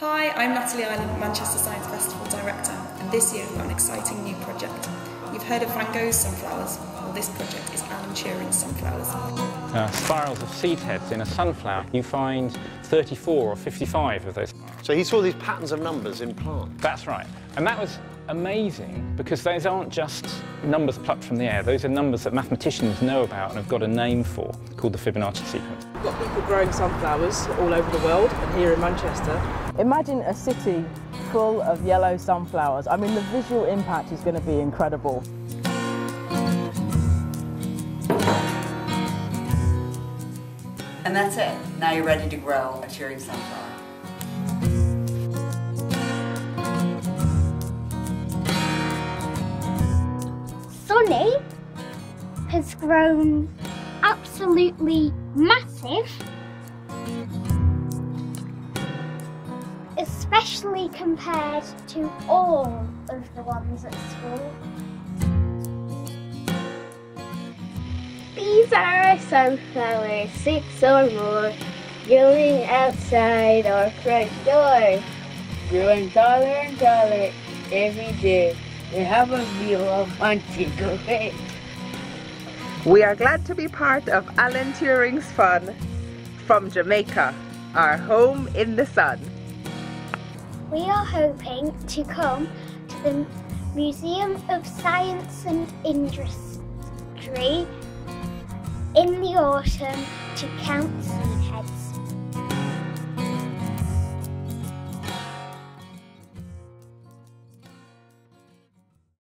Hi, I'm Natalie Ireland, Manchester Science Festival Director, and this year we've got an exciting new project. You've heard of Van Gogh's sunflowers? Well, this project is Alan Turing's sunflowers. Uh, spirals of seed heads in a sunflower, you find 34 or 55 of those. So he saw these patterns of numbers in plants. That's right. And that was amazing because those aren't just numbers plucked from the air. Those are numbers that mathematicians know about and have got a name for, called the Fibonacci sequence. We've got people growing sunflowers all over the world and here in Manchester. Imagine a city full of yellow sunflowers. I mean, the visual impact is going to be incredible. And that's it. Now you're ready to grow a Turing sunflower. Sunny has grown absolutely massive, especially compared to all of the ones at school. These are sunflowers, six or more, growing outside our front door. Growing taller and taller every day. They have a view of Montego Bay. We are glad to be part of Alan Turing's fun from Jamaica, our home in the sun. We are hoping to come to the Museum of Science and Industry in the autumn to count seed heads.